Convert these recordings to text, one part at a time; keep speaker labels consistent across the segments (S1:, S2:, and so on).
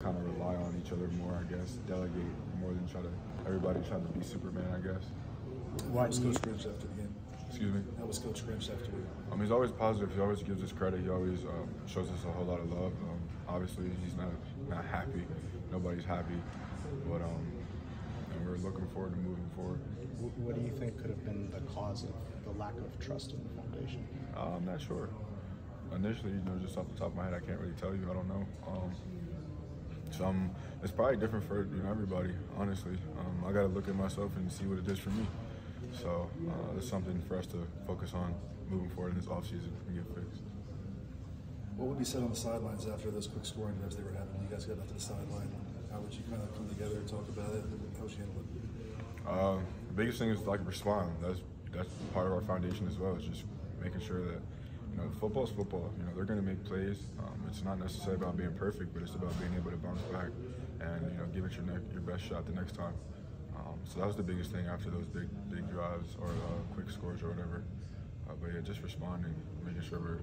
S1: kind of rely on each other more, I guess, delegate more than try to everybody trying to be Superman, I guess.
S2: Why was Coach Grinch after the game?
S1: Excuse me.
S2: How was Coach Grinch after the game?
S1: Um, he's always positive. He always gives us credit. He always um, shows us a whole lot of love. Um, obviously, he's not not happy. Nobody's happy, but um, and we're looking forward to moving forward.
S3: What do you think could have been the cause of the lack of trust in the foundation?
S1: Uh, I'm not sure. Initially, you know, just off the top of my head, I can't really tell you. I don't know. Um, so um, it's probably different for you know everybody. Honestly, um, I got to look at myself and see what it is for me. So uh, it's something for us to focus on moving forward in this offseason and get fixed.
S2: What would be said on the sidelines after those quick scoring drives they were having? You guys got up to the sideline. How would you kind of come together and talk about it? How would you handle it?
S1: Uh, the biggest thing is like respond. That's that's part of our foundation as well. Is just making sure that you know football's football. You know they're going to make plays. Um, it's not necessarily about being perfect, but it's about being able to bounce back and you know give it your ne- your best shot the next time. Um, so that was the biggest thing after those big big drives or uh, quick scores or whatever. Uh, but yeah, just responding, making sure we're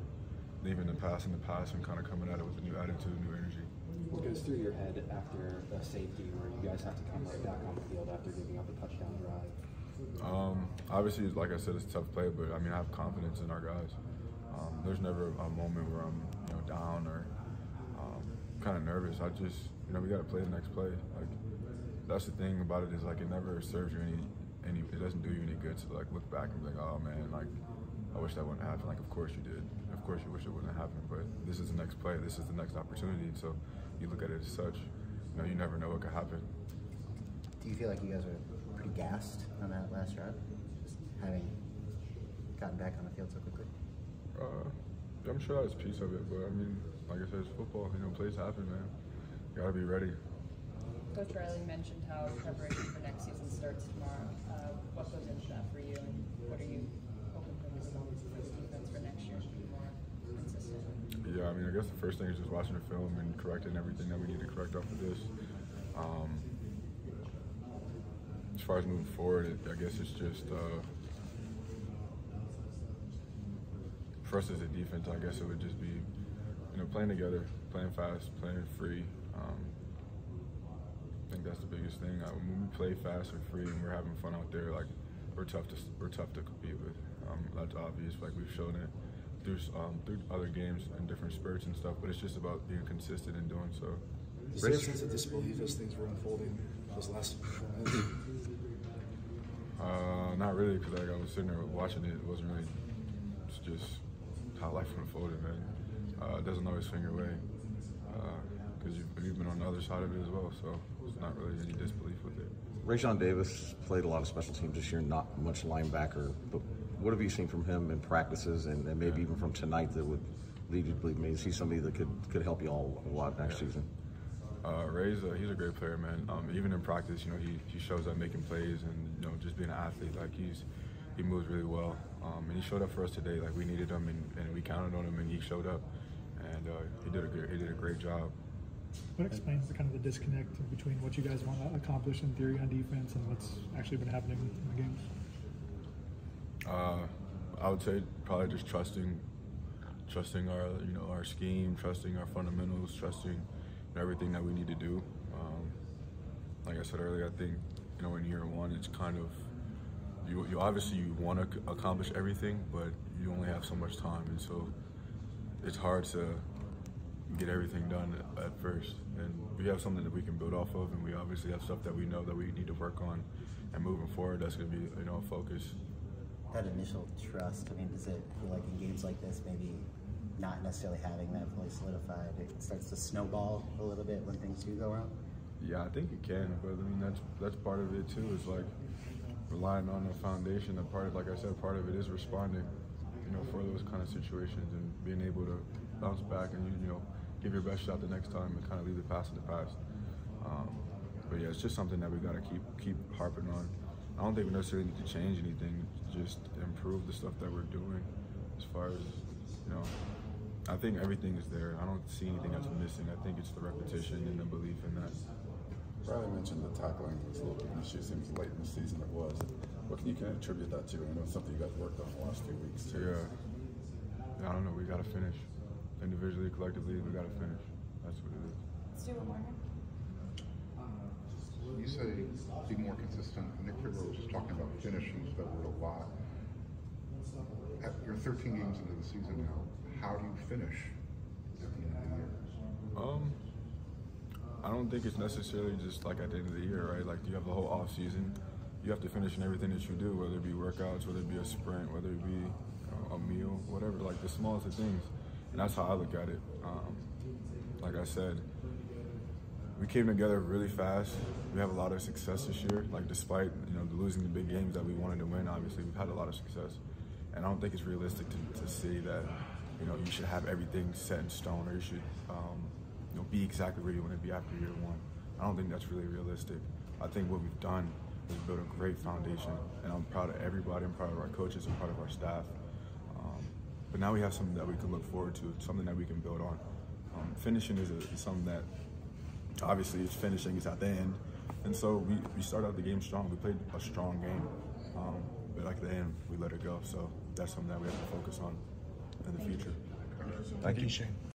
S1: leaving the past in the past and kind of coming at it with a new attitude, new energy.
S4: What goes through your head after a safety where you guys have to come right back on the field after giving up a touchdown drive?
S1: Um, obviously, like I said, it's a tough play, but I mean, I have confidence in our guys. Um, there's never a moment where I'm, you know, down or um, kind of nervous. I just, you know, we got to play the next play. Like that's the thing about it is like it never serves you any, any. It doesn't do you any good to like look back and be like, oh man, like I wish that wouldn't happen. Like of course you did. Of course you wish it wouldn't have happened. But this is the next play. This is the next opportunity. So you look at it as such. You know, you never know what could happen.
S5: Do you feel like you guys were pretty gassed on that last drive? Just having gotten back on the field so quickly?
S1: Uh, I'm sure that's a piece of it, but I mean, like I said, it's football. You know, plays happen, man. You gotta be ready.
S6: Coach Riley mentioned how preparation for next season starts tomorrow. Uh, what goes into that for you, and what are you hoping for this the defense for next year to be more consistent?
S1: Yeah, I mean, I guess the first thing is just watching the film and correcting everything that we need to correct off of this. Um, as far as moving forward, it, I guess it's just uh, for us as a defense. I guess it would just be, you know, playing together, playing fast, playing free. Um, I think that's the biggest thing. Uh, when we play fast and free and we're having fun out there, like we're tough to we're tough to compete with. Um, that's obvious. Like we've shown it through um, through other games and different spurts and stuff. But it's just about being consistent and doing so.
S2: Is there a sense of disbelief as things were unfolding those last four minutes?
S1: Uh, not really, because like, I was sitting there watching it. It wasn't really. It's just life unfolded, man. Uh, it doesn't always swing your way because you've, you've been on the other side of it as well. So it's not really any disbelief with it.
S7: Raesjon Davis played a lot of special teams this year, not much linebacker. But what have you seen from him in practices and, and maybe even from tonight that would lead you to believe maybe is he somebody that could, could help you all a lot next season?
S1: Uh, Ray's uh, he's a great player, man. Um, even in practice, you know, he, he shows up making plays and you know just being an athlete. Like he's he moves really well, um, and he showed up for us today. Like we needed him, and, and we counted on him, and he showed up, and uh, he did a great he did a great job.
S8: What explains the kind of the disconnect between what you guys want to accomplish in theory on defense and what's actually been happening in the games?
S1: Uh, I would say probably just trusting, trusting our you know our scheme, trusting our fundamentals, trusting everything that we need to do. Um, like I said earlier, I think you know in year one it's kind of you, you obviously you want to accomplish everything, but you only have so much time, and so it's hard to get everything done at, first. And we have something that we can build off of, and we obviously have stuff that we know that we need to work on. And moving forward, that's going to be you know a focus.
S5: That initial trust, I mean, does it feel like in games like this, maybe not necessarily having that fully solidified, it starts to snowball a little bit when things do go wrong?
S1: Yeah, I think it can, but I mean that's that's part of it too. Is like relying on the foundation. And part of, like I said, part of it is responding, you know, for those kind of situations and being able to bounce back and you know give your best shot the next time and kind of leave the past in the past. Um, but yeah, it's just something that we got to keep keep harping on. I don't think we necessarily need to change anything, just improve the stuff that we're doing. As far as you know, I think everything is there. I don't see anything that's missing. I think it's the repetition and the belief in that.
S9: Riley mentioned the tackling was a little bit of an issue. Seems late in the season it was. What can you kind of attribute that to? I know it's something you guys worked on the last few weeks too.
S1: Yeah. yeah I don't know. We got to finish. Individually, collectively, we got to finish. That's what it is.
S6: let's Stuart Warner.
S10: you say be more consistent. Nick Figueroa was just talking about finishing, used that word a lot. At, you're 13 games into the season now. How do you finish at the end of the year?
S1: Um, I don't think it's necessarily just like at the end of the year, right? Like you have the whole off season. You have to finish in everything that you do, whether it be workouts, whether it be a sprint, whether it be a meal, whatever. Like the smallest of things, and that's how I look at it. Um, like I said, we came together really fast. We have a lot of success this year. Like despite you know losing the big games that we wanted to win, obviously we've had a lot of success, and I don't think it's realistic to, to say that you know you should have everything set in stone or you should um, you know be exactly where you want to be after year one. I don't think that's really realistic. I think what we've done is build a great foundation, and I'm proud of everybody. I'm proud of our coaches. I'm proud of our staff. Um, but now we have something that we can look forward to, something that we can build on. Um, finishing is, a, is something that obviously it's finishing is at the end. And so we, we started out the game strong. We played a strong game. Um, but at the end, we let it go. So that's something that we have to focus on in the future.
S7: Thank you, Shane.